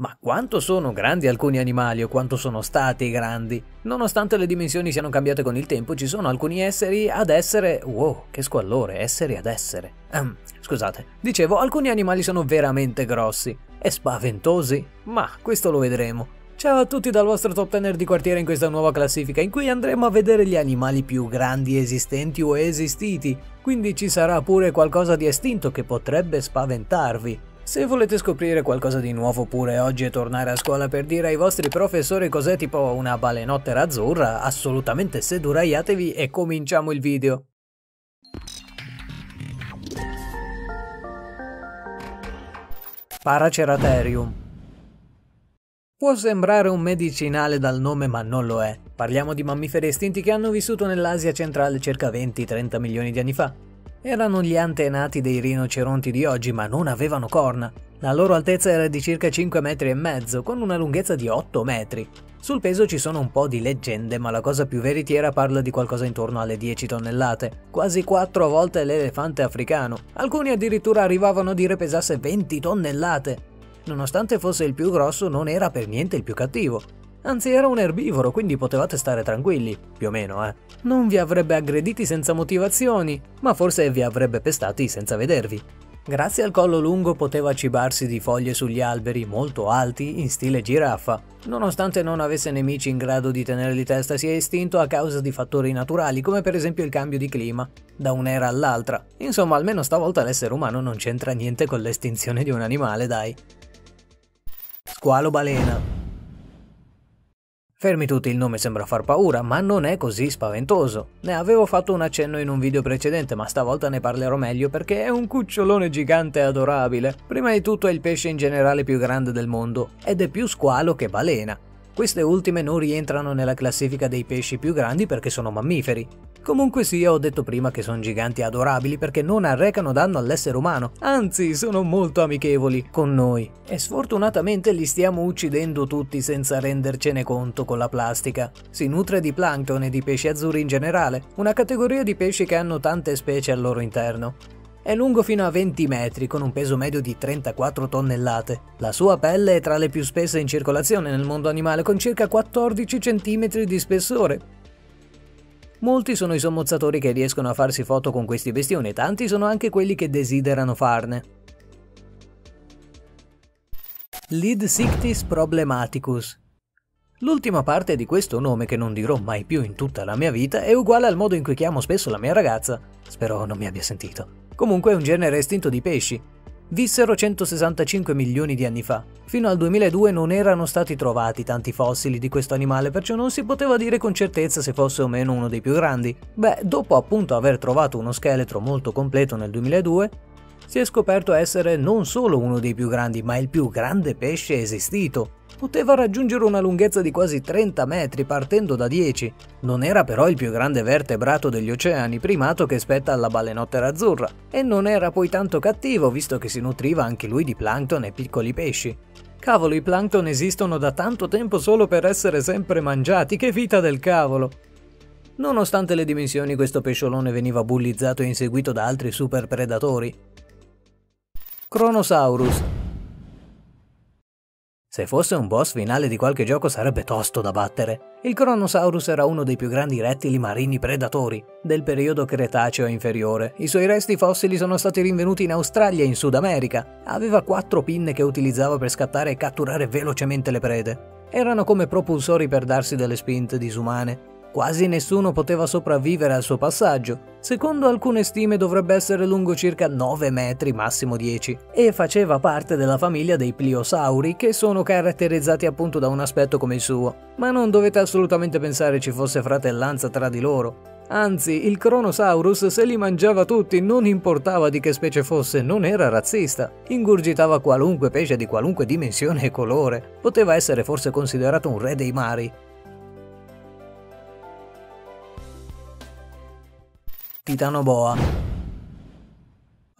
Ma quanto sono grandi alcuni animali o quanto sono stati grandi? Nonostante le dimensioni siano cambiate con il tempo, ci sono alcuni esseri ad essere... Wow, che squallore, esseri ad essere. Um, scusate, dicevo, alcuni animali sono veramente grossi e spaventosi, ma questo lo vedremo. Ciao a tutti dal vostro top tenner di quartiere in questa nuova classifica in cui andremo a vedere gli animali più grandi esistenti o esistiti, quindi ci sarà pure qualcosa di estinto che potrebbe spaventarvi. Se volete scoprire qualcosa di nuovo pure oggi e tornare a scuola per dire ai vostri professori cos'è tipo una balenottera azzurra, assolutamente seduraiatevi e cominciamo il video. Paraceratherium Può sembrare un medicinale dal nome ma non lo è. Parliamo di mammiferi estinti che hanno vissuto nell'Asia centrale circa 20-30 milioni di anni fa. Erano gli antenati dei rinoceronti di oggi, ma non avevano corna. La loro altezza era di circa 5 metri e mezzo, con una lunghezza di 8 metri. Sul peso ci sono un po' di leggende, ma la cosa più veritiera parla di qualcosa intorno alle 10 tonnellate, quasi 4 volte l'elefante africano. Alcuni addirittura arrivavano a dire pesasse 20 tonnellate. Nonostante fosse il più grosso, non era per niente il più cattivo. Anzi, era un erbivoro, quindi potevate stare tranquilli, più o meno, eh. Non vi avrebbe aggrediti senza motivazioni, ma forse vi avrebbe pestati senza vedervi. Grazie al collo lungo poteva cibarsi di foglie sugli alberi molto alti in stile giraffa. Nonostante non avesse nemici in grado di tenergli testa, si è estinto a causa di fattori naturali, come per esempio il cambio di clima, da un'era all'altra. Insomma, almeno stavolta l'essere umano non c'entra niente con l'estinzione di un animale, dai. Squalo balena. Fermi tutti, il nome sembra far paura, ma non è così spaventoso. Ne avevo fatto un accenno in un video precedente, ma stavolta ne parlerò meglio perché è un cucciolone gigante adorabile. Prima di tutto è il pesce in generale più grande del mondo, ed è più squalo che balena. Queste ultime non rientrano nella classifica dei pesci più grandi perché sono mammiferi. Comunque sia, ho detto prima che sono giganti adorabili perché non arrecano danno all'essere umano, anzi sono molto amichevoli con noi. E sfortunatamente li stiamo uccidendo tutti senza rendercene conto con la plastica. Si nutre di plankton e di pesci azzurri in generale, una categoria di pesci che hanno tante specie al loro interno. È lungo fino a 20 metri con un peso medio di 34 tonnellate. La sua pelle è tra le più spesse in circolazione nel mondo animale con circa 14 cm di spessore. Molti sono i sommozzatori che riescono a farsi foto con questi bestioni e tanti sono anche quelli che desiderano farne. Lidsictis problematicus L'ultima parte di questo nome che non dirò mai più in tutta la mia vita è uguale al modo in cui chiamo spesso la mia ragazza. Spero non mi abbia sentito. Comunque è un genere estinto di pesci. Vissero 165 milioni di anni fa. Fino al 2002 non erano stati trovati tanti fossili di questo animale, perciò non si poteva dire con certezza se fosse o meno uno dei più grandi. Beh, dopo appunto aver trovato uno scheletro molto completo nel 2002, si è scoperto essere non solo uno dei più grandi, ma il più grande pesce esistito. Poteva raggiungere una lunghezza di quasi 30 metri partendo da 10. Non era però il più grande vertebrato degli oceani, primato che spetta alla balenottera azzurra, e non era poi tanto cattivo visto che si nutriva anche lui di plankton e piccoli pesci. Cavolo, i plankton esistono da tanto tempo solo per essere sempre mangiati, che vita del cavolo! Nonostante le dimensioni, questo pesciolone veniva bullizzato e inseguito da altri super predatori. Cronosaurus se fosse un boss finale di qualche gioco sarebbe tosto da battere. Il Cronosaurus era uno dei più grandi rettili marini predatori del periodo Cretaceo inferiore. I suoi resti fossili sono stati rinvenuti in Australia e in Sud America. Aveva quattro pinne che utilizzava per scattare e catturare velocemente le prede. Erano come propulsori per darsi delle spinte disumane. Quasi nessuno poteva sopravvivere al suo passaggio. Secondo alcune stime dovrebbe essere lungo circa 9 metri, massimo 10, e faceva parte della famiglia dei pliosauri che sono caratterizzati appunto da un aspetto come il suo. Ma non dovete assolutamente pensare ci fosse fratellanza tra di loro. Anzi, il Cronosaurus se li mangiava tutti, non importava di che specie fosse, non era razzista. Ingurgitava qualunque pesce di qualunque dimensione e colore. Poteva essere forse considerato un re dei mari. Titanoboa.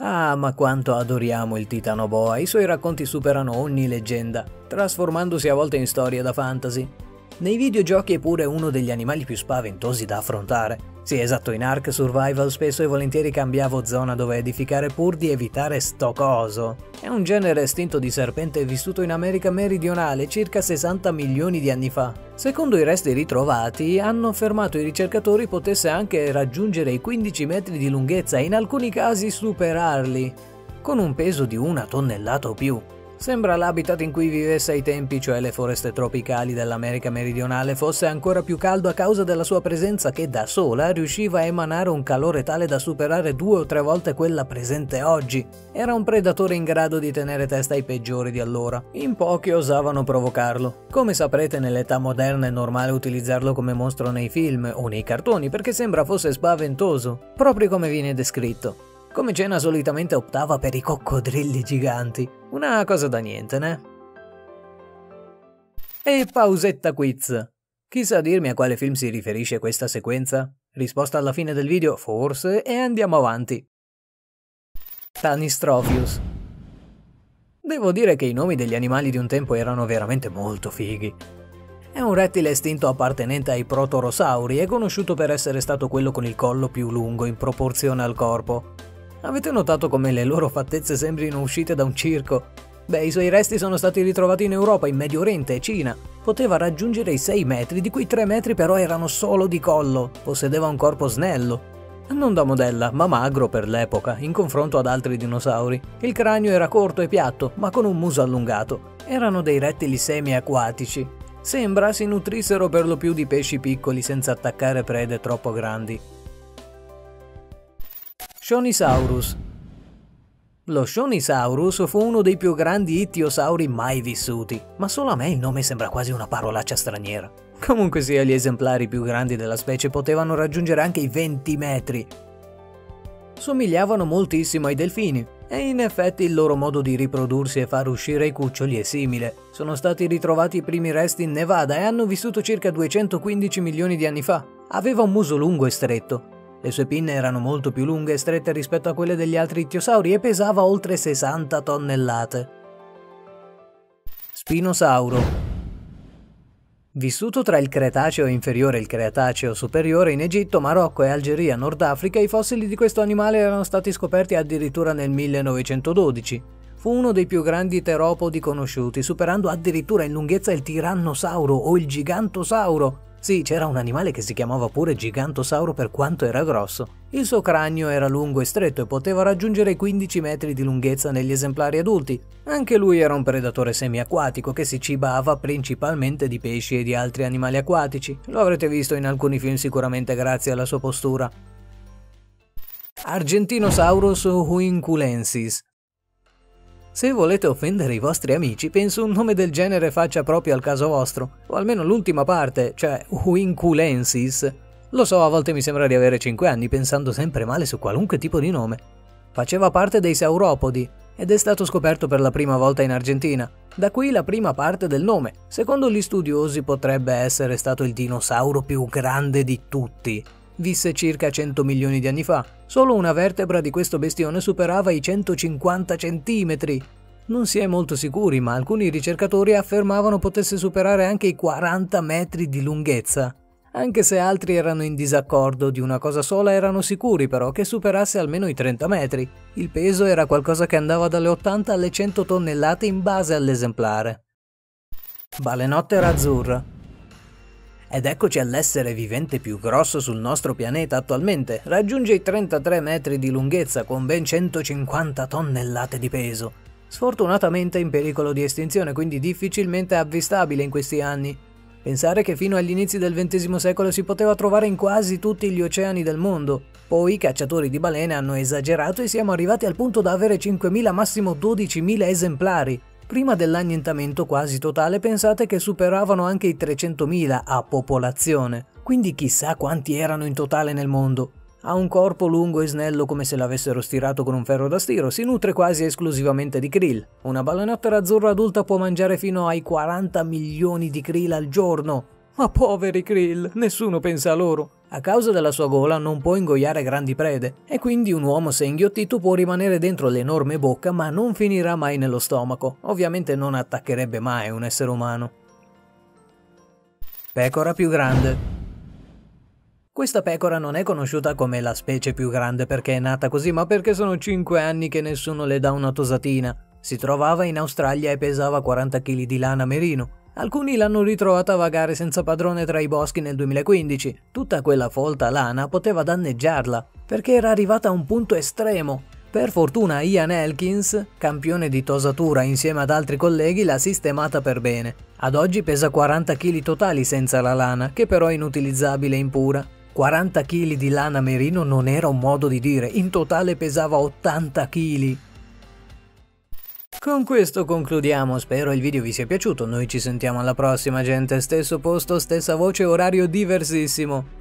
Ah, ma quanto adoriamo il Titanoboa, i suoi racconti superano ogni leggenda, trasformandosi a volte in storie da fantasy. Nei videogiochi è pure uno degli animali più spaventosi da affrontare. Sì, esatto, in Ark Survival spesso e volentieri cambiavo zona dove edificare pur di evitare sto coso. È un genere estinto di serpente vissuto in America meridionale circa 60 milioni di anni fa. Secondo i resti ritrovati, hanno affermato i ricercatori potesse anche raggiungere i 15 metri di lunghezza e in alcuni casi superarli, con un peso di una tonnellata o più. Sembra l'habitat in cui vivesse ai tempi, cioè le foreste tropicali dell'America meridionale, fosse ancora più caldo a causa della sua presenza che da sola riusciva a emanare un calore tale da superare due o tre volte quella presente oggi. Era un predatore in grado di tenere testa ai peggiori di allora. In pochi osavano provocarlo. Come saprete nell'età moderna è normale utilizzarlo come mostro nei film o nei cartoni perché sembra fosse spaventoso, proprio come viene descritto. Come cena solitamente optava per i coccodrilli giganti. Una cosa da niente, né? E pausetta quiz. Chi sa dirmi a quale film si riferisce questa sequenza? Risposta alla fine del video? Forse, e andiamo avanti. Tanistrophius. Devo dire che i nomi degli animali di un tempo erano veramente molto fighi. È un rettile estinto appartenente ai protorosauri e conosciuto per essere stato quello con il collo più lungo in proporzione al corpo. Avete notato come le loro fattezze sembrino uscite da un circo? Beh, i suoi resti sono stati ritrovati in Europa, in Medio Oriente e Cina. Poteva raggiungere i 6 metri, di cui 3 metri però erano solo di collo. Possedeva un corpo snello. Non da modella, ma magro per l'epoca, in confronto ad altri dinosauri. Il cranio era corto e piatto, ma con un muso allungato. Erano dei rettili semi-acquatici. Sembra si nutrissero per lo più di pesci piccoli senza attaccare prede troppo grandi. Shonisaurus Lo Shonisaurus fu uno dei più grandi ittiosauri mai vissuti, ma solo a me il nome sembra quasi una parolaccia straniera. Comunque sia, gli esemplari più grandi della specie potevano raggiungere anche i 20 metri. Somigliavano moltissimo ai delfini, e in effetti il loro modo di riprodursi e far uscire i cuccioli è simile. Sono stati ritrovati i primi resti in Nevada e hanno vissuto circa 215 milioni di anni fa. Aveva un muso lungo e stretto, le sue pinne erano molto più lunghe e strette rispetto a quelle degli altri ittiosauri e pesava oltre 60 tonnellate. Spinosauro Vissuto tra il Cretaceo inferiore e il Cretaceo superiore in Egitto, Marocco e Algeria, Nord Africa, i fossili di questo animale erano stati scoperti addirittura nel 1912. Fu uno dei più grandi teropodi conosciuti, superando addirittura in lunghezza il tirannosauro o il gigantosauro, sì, c'era un animale che si chiamava pure gigantosauro per quanto era grosso. Il suo cranio era lungo e stretto e poteva raggiungere i 15 metri di lunghezza negli esemplari adulti. Anche lui era un predatore semiacquatico che si cibava principalmente di pesci e di altri animali acquatici. Lo avrete visto in alcuni film sicuramente grazie alla sua postura. Argentinosaurus huinculensis se volete offendere i vostri amici, penso un nome del genere faccia proprio al caso vostro, o almeno l'ultima parte, cioè Winculensis. Lo so, a volte mi sembra di avere 5 anni pensando sempre male su qualunque tipo di nome. Faceva parte dei sauropodi ed è stato scoperto per la prima volta in Argentina. Da qui la prima parte del nome. Secondo gli studiosi potrebbe essere stato il dinosauro più grande di tutti. Visse circa 100 milioni di anni fa. Solo una vertebra di questo bestione superava i 150 centimetri. Non si è molto sicuri, ma alcuni ricercatori affermavano potesse superare anche i 40 metri di lunghezza. Anche se altri erano in disaccordo di una cosa sola, erano sicuri però che superasse almeno i 30 metri. Il peso era qualcosa che andava dalle 80 alle 100 tonnellate in base all'esemplare. Balenottera azzurra ed eccoci all'essere vivente più grosso sul nostro pianeta attualmente, raggiunge i 33 metri di lunghezza con ben 150 tonnellate di peso. Sfortunatamente in pericolo di estinzione, quindi difficilmente avvistabile in questi anni. Pensare che fino agli inizi del XX secolo si poteva trovare in quasi tutti gli oceani del mondo. Poi i cacciatori di balene hanno esagerato e siamo arrivati al punto da avere 5.000 massimo 12.000 esemplari. Prima dell'annientamento quasi totale pensate che superavano anche i 300.000 a popolazione, quindi chissà quanti erano in totale nel mondo. Ha un corpo lungo e snello come se l'avessero stirato con un ferro da stiro, si nutre quasi esclusivamente di krill. Una balenottera azzurra adulta può mangiare fino ai 40 milioni di krill al giorno. Ma poveri krill, nessuno pensa a loro. A causa della sua gola non può ingoiare grandi prede e quindi un uomo se inghiottito può rimanere dentro l'enorme bocca ma non finirà mai nello stomaco. Ovviamente non attaccherebbe mai un essere umano. Pecora più grande. Questa pecora non è conosciuta come la specie più grande perché è nata così, ma perché sono 5 anni che nessuno le dà una tosatina. Si trovava in Australia e pesava 40 kg di lana merino. Alcuni l'hanno ritrovata a vagare senza padrone tra i boschi nel 2015. Tutta quella folta lana poteva danneggiarla, perché era arrivata a un punto estremo. Per fortuna Ian Elkins, campione di tosatura insieme ad altri colleghi, l'ha sistemata per bene. Ad oggi pesa 40 kg totali senza la lana, che però è inutilizzabile e impura. 40 kg di lana merino non era un modo di dire, in totale pesava 80 kg. Con questo concludiamo, spero il video vi sia piaciuto, noi ci sentiamo alla prossima gente, stesso posto, stessa voce, orario diversissimo.